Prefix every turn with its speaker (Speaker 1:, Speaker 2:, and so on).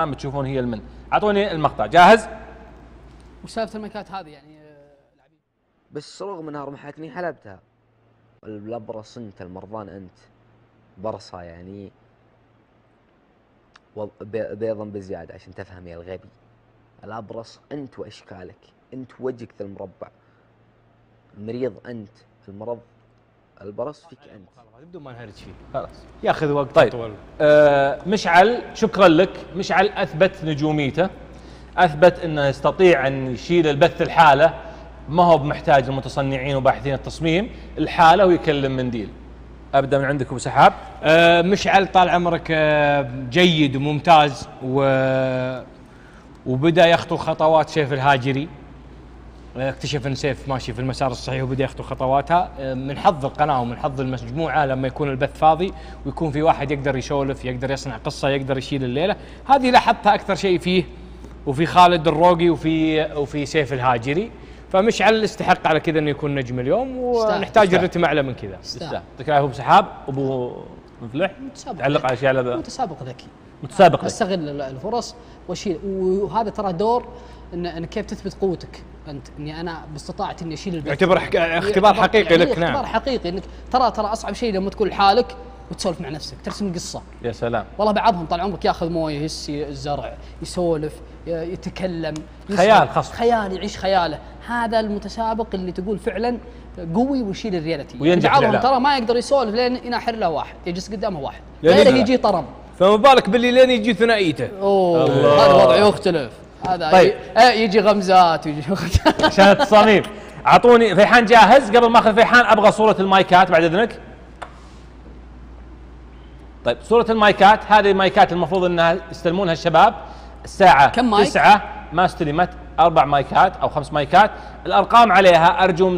Speaker 1: الآن بتشوفون هي المن. أعطوني المقطع. جاهز؟
Speaker 2: وش سالفه المايكات هذه يعني آه، العبيد
Speaker 3: بس رغم إنها رمحتني حلبتها. الابرص انت المرضان أنت. برصة يعني. بيضا بزيادة عشان تفهم يا الغبي. الأبرص أنت وأشكالك. أنت وجهك ذا المربع. المريض أنت المرض. البرص فيك أنت.
Speaker 4: بدون ما نهرج فيه.
Speaker 1: خلاص.
Speaker 4: ياخذ وقت
Speaker 1: طيب.
Speaker 4: اطول
Speaker 1: آه مشعل شكرا لك. مشعل أثبت نجوميته. أثبت أنه يستطيع أن يشيل البث الحالة. ما هو بمحتاج المتصنعين وباحثين التصميم. الحالة ويكلم منديل. ابدا من عندك أبو سحاب.
Speaker 4: آه مشعل طال عمرك آه جيد وممتاز و وبدأ يخطو خطوات سيف الهاجري. اكتشف إن سيف ماشي في المسار الصحيح وبدأ يخطو خطواتها. من حظ القناة ومن حظ المجموعة لما يكون البث فاضي ويكون في واحد يقدر يسولف يقدر يصنع قصة يقدر يشيل الليلة. هذه لاحظتها أكثر شيء فيه وفي خالد الروقي وفي وفي سيف الهاجري. فمشعل يستحق على كذا إنه يكون نجم اليوم ونحتاج. الرتم أعلى من كذا.
Speaker 1: يستاهل. يعطيك العافيه أبو سحاب أبو مفلح.
Speaker 2: متسابق.
Speaker 1: تعلق على أشياء على
Speaker 2: متسابق ذكي.
Speaker 1: متسابق لك.
Speaker 2: أستغل الفرص وأشيل وهذا ترى دور ان, إن كيف تثبت قوتك أنت إني أنا باستطاعتي إني أشيل البث
Speaker 4: يعتبر حك- اختبار حقيقي
Speaker 2: يعني
Speaker 4: لك، نعم.
Speaker 2: اختبار حقيقي إنك ترى ترى أصعب شيء لما تكون لحالك وتسولف مع نفسك ترسم قصة
Speaker 1: يا سلام
Speaker 2: والله بعضهم طال عمرك ياخذ مويه يهسي الزرع يسولف يتكلم.
Speaker 1: خيال خصم.
Speaker 2: خيال يعيش خياله هذا المتسابق اللي تقول فعلا قوي ويشيل الريالتي
Speaker 1: وينجح
Speaker 2: بعضهم. ترى ما يقدر يسولف لين ينحر له واحد يجلس قدامه واحد غيره. يجي طرم
Speaker 4: فما بالك باللي لين يجي ثنائيته.
Speaker 1: أوه.
Speaker 2: هذا الوضع يختلف. هذا
Speaker 1: طيب.
Speaker 2: يجي, يجي غمزات. ويجي
Speaker 1: عشان التصاميم. أعطوني فيحان جاهز قبل ما أخذ فيحان أبغى صورة المايكات بعد إذنك. طيب صورة المايكات هذه المايكات المفروض إنها يستلمونها الشباب. الساعة
Speaker 2: كم مايك؟
Speaker 1: 9 ما استلمت أربع مايكات أو خمس مايكات. الأرقام عليها أرجو